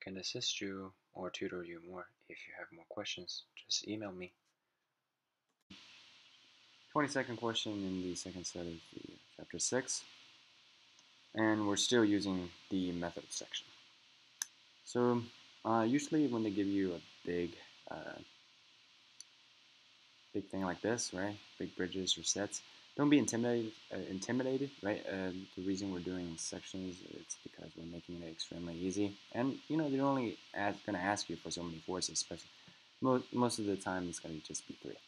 can assist you or tutor you more. If you have more questions, just email me. 22nd question in the second set of the chapter 6. And we're still using the method section. So uh, usually when they give you a big uh, big thing like this, right? Big bridges or sets. Don't be intimidated. Uh, intimidated, right? Uh, the reason we're doing sections it's because we're making it extremely easy, and you know they're only going to ask you for so many forces. Especially most most of the time, it's going to just be three.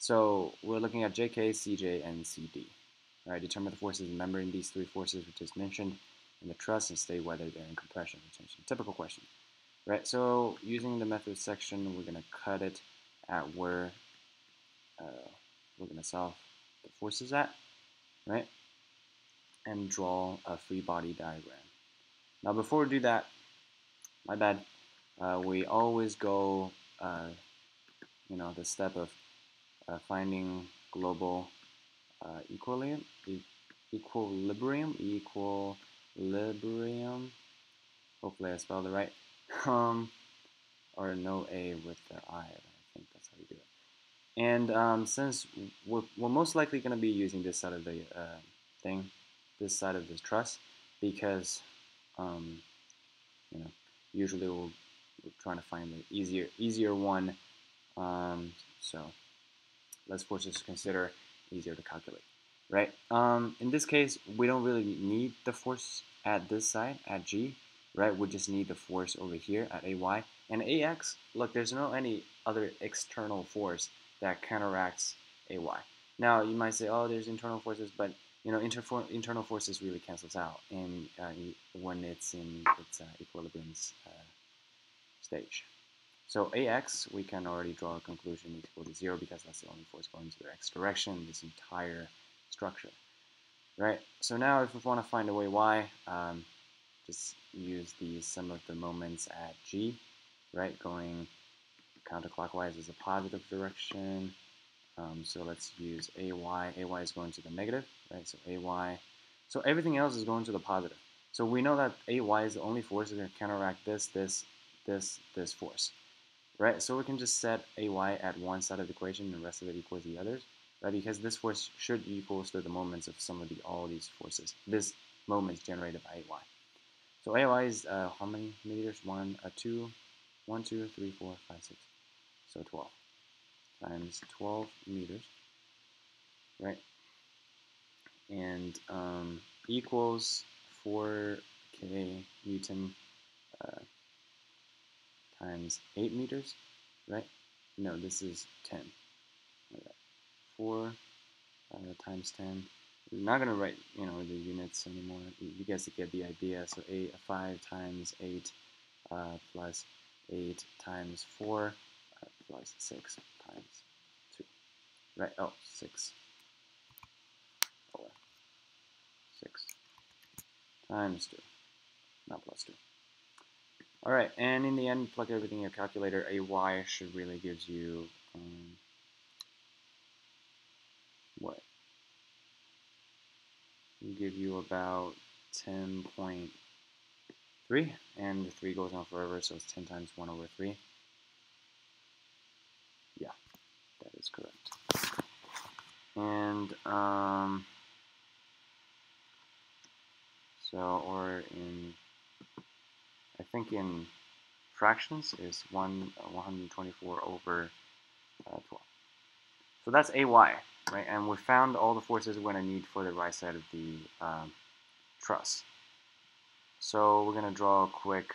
So we're looking at JK, CJ, and CD. All right, determine the forces remembering these three forces we just mentioned in the truss and state whether they're in compression or tension. Typical question. Right, so using the method section, we're going to cut it at where uh, we're going to solve the forces at, right? And draw a free body diagram. Now before we do that, my bad, uh, we always go, uh, you know, the step of uh, finding global uh, equilibrium, equilibrium, equilibrium, hopefully I spelled it right, um, or no A with the I, I think that's how you do it. And um, since we're, we're, most likely going to be using this side of the uh, thing, this side of this truss, because um, you know usually we'll, we're trying to find the easier easier one. Um, so less forces to consider, easier to calculate, right? Um, in this case, we don't really need the force at this side at G, right? We just need the force over here at AY and AX. Look, there's no any other external force that counteracts AY. Now, you might say, oh, there's internal forces, but you know, internal forces really cancels out in uh, when it's in its uh, equilibrium uh, stage. So AX, we can already draw a conclusion equal to zero because that's the only force going to the x direction this entire structure. Right, so now if we want to find a way y, um, just use the sum of the moments at g, right, going counterclockwise is a positive direction. Um, so let's use AY. AY is going to the negative, right? So AY. So everything else is going to the positive. So we know that AY is the only force that can counteract this, this, this, this force, right? So we can just set AY at one side of the equation and the rest of it equals the others, right? Because this force should equal to the moments of some of the all these forces. This moment is generated by AY. So AY is uh, how many meters? One, uh, two, one, two, three, four, five, six so 12 times 12 meters, right? And um, equals 4k Newton uh, times 8 meters, right? No, this is 10. Right. 4 uh, times 10. We're not going to write, you know, the units anymore. You guys get the idea. So 8, 5 times 8 uh, plus 8 times 4 plus 6 times 2. Right, oh, 6 over 6 times 2, not plus 2. Alright, and in the end, plug everything in your calculator. A y should really gives you, um, what? give you about 10.3, and the 3 goes on forever, so it's 10 times 1 over 3. Is correct. And um, so, or in, I think in fractions is 1, 124 over uh, 12. So that's AY, right? And we found all the forces we're going to need for the right side of the um, truss. So we're going to draw a quick,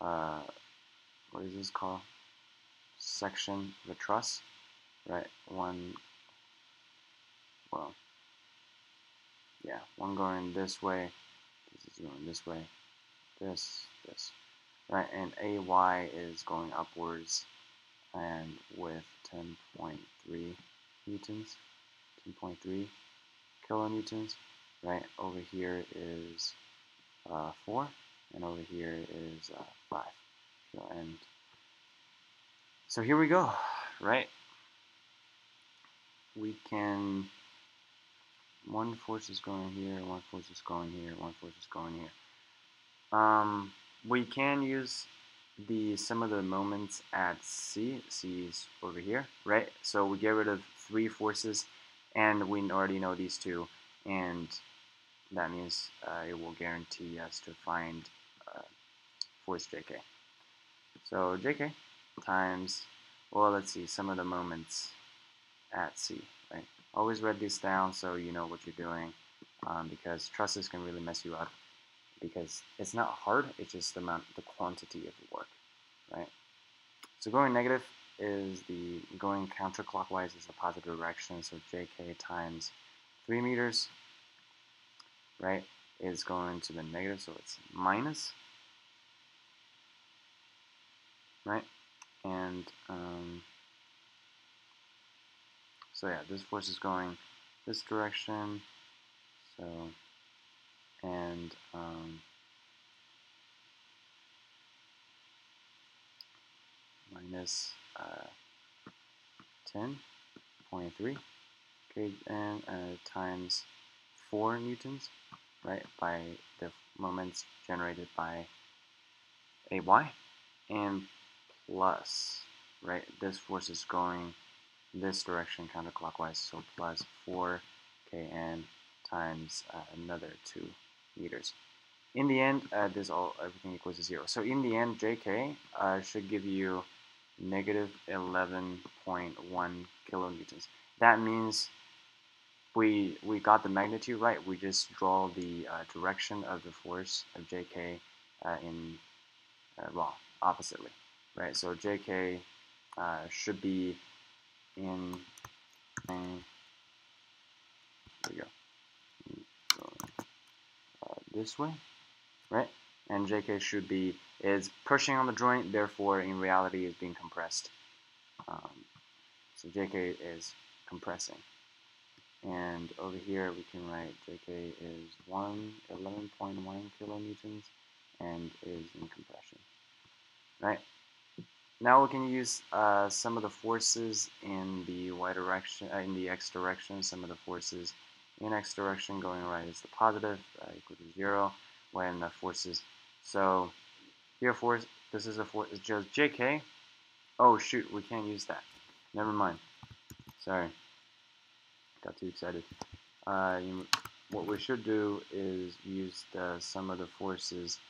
uh, what is this called? Section of the truss right one well yeah one going this way this is going this way this this. Right and AY is going upwards and with 10.3 newtons 10.3 kilonewtons. Right over here is uh, 4 and over here is uh, 5 so, and so here we go right we can one force is going here, one force is going here, one force is going here. Um, we can use the sum of the moments at C, C is over here, right? So we get rid of three forces, and we already know these two, and that means uh, it will guarantee us to find uh, force JK. So JK times, well, let's see, sum of the moments at C, right? Always write these down so you know what you're doing, um, because trusses can really mess you up because it's not hard, it's just the amount, the quantity of the work, right? So going negative is the, going counterclockwise is the positive direction, so JK times 3 meters, right, is going to the negative, so it's minus, right, and, um, so yeah, this force is going this direction, so and um, minus, uh, 10.3 okay, and uh, times 4 newtons, right, by the moments generated by AY, and plus, right, this force is going this direction counterclockwise, so plus 4 kn times uh, another 2 meters. In the end, uh, this all everything equals to zero. So in the end, JK uh, should give you negative 11.1 kilonewtons. That means we we got the magnitude right. We just draw the uh, direction of the force of JK uh, in uh, wrong, oppositely, right? So JK should be in, in there we go this way, right? And JK should be, is pushing on the joint, therefore in reality is being compressed. Um, so JK is compressing. And over here we can write JK is 1, 11.1 kilonewtons and is in compression, right? Now we can use uh, sum of the forces in the y direction, uh, in the x direction, sum of the forces in x direction going right is the positive, uh, equal to 0, when the forces, so here force, this is a force, it's just jk, oh shoot, we can't use that, never mind, sorry, got too excited. Uh, you, what we should do is use the sum of the forces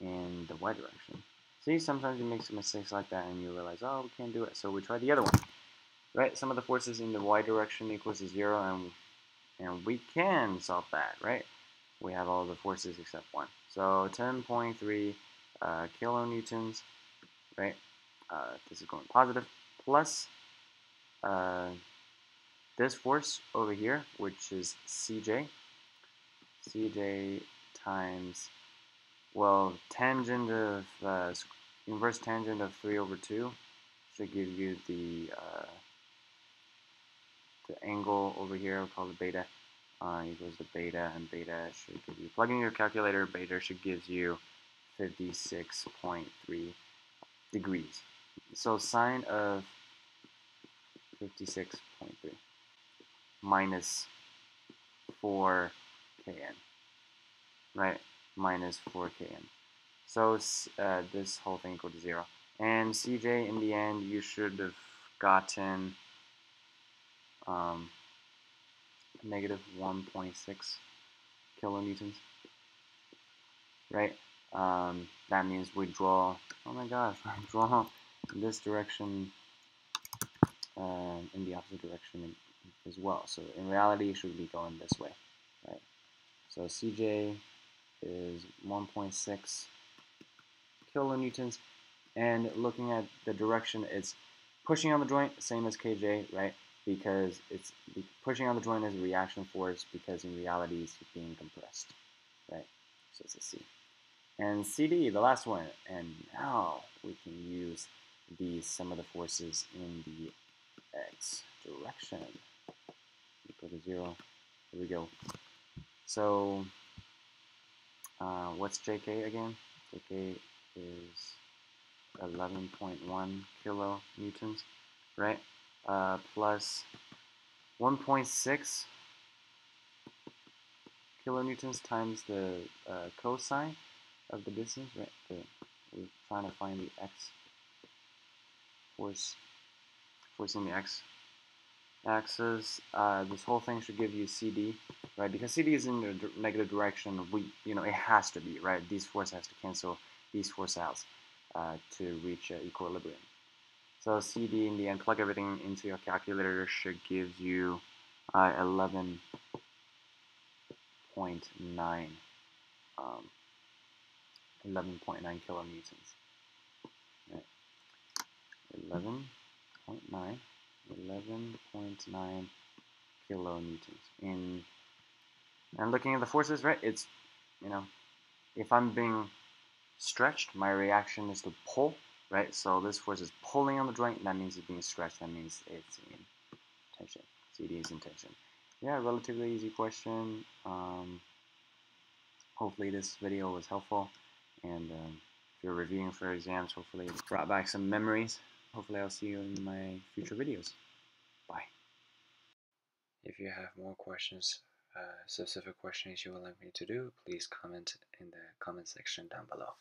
in the y direction. See, sometimes you make sum mistakes like that and you realize, oh, we can't do it, so we try the other one. Right, some of the forces in the y direction equals to 0, and and we can solve that, right? We have all the forces except one. So 10.3 uh, kilonewtons, right? Uh, this is going positive, plus uh, this force over here, which is Cj. Cj times, well, tangent of, uh, inverse tangent of 3 over 2 should give you the uh, the angle over here, we'll call it beta, uh, equals the beta, and beta should give you, plugging your calculator, beta should give you 56.3 degrees. So sine of 56.3 minus 4 kn, right? Minus 4 kn. So uh, this whole thing equal to 0. And CJ, in the end, you should have gotten um, negative 1.6 kilonewtons, right? Um, that means we draw, oh my gosh, draw this direction uh, in the opposite direction as well. So in reality, it should be going this way, right? So CJ is 1.6 kilonewtons, and looking at the direction, it's pushing on the joint, same as KJ, right? because it's pushing on the joint as a reaction force because in reality it's being compressed, right? So it's a C. And CD, the last one, and now we can use the sum of the forces in the x direction equal to zero. Here we go. So uh, what's JK again? JK is 11.1 kilonewtons, right? uh, plus 1.6 kilonewtons times the uh, cosine of the distance, right? The, we're trying to find the x force forcing the x axis. Uh, this whole thing should give you CD, right? Because CD is in the negative direction. We, you know, it has to be, right? These forces has to cancel these force out uh, to reach uh, equilibrium. So CD in the end, plug everything into your calculator should give you uh, 11.9 um, 11.9 kilonewtons. Right. 11.9 11.9 kilonewtons. In and looking at the forces, right? It's you know, if I'm being stretched, my reaction is to pull, right? So this force is pulling on the joint. That means it's being stretched. That means it's in tension. CD is in tension. Yeah, relatively easy question. Um, hopefully this video was helpful. And um, if you're reviewing for exams, hopefully it brought back some memories. Hopefully I'll see you in my future videos. Bye. If you have more questions, uh, specific questions you would like me to do, please comment in the comment section down below.